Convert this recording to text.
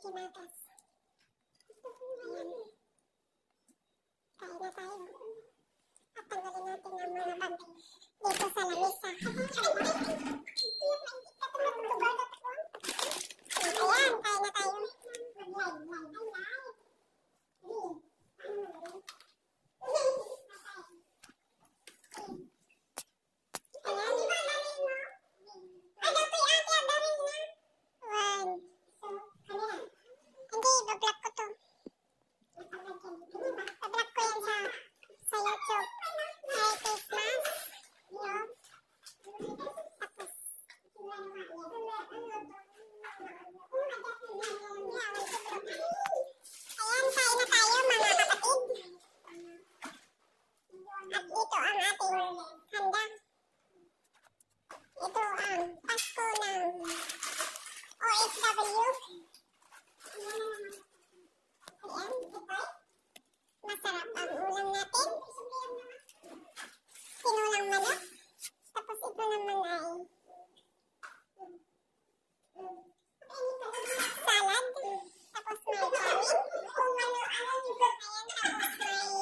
himagas. Ayan. ang ating handa. Ito ang Pasko ng OFW. Ayan, ito. Masarap ang ulam natin. Sinulang manok. Tapos ito naman ay salad. Tapos may kanin. Kung ano-ano. Ayan, tapos may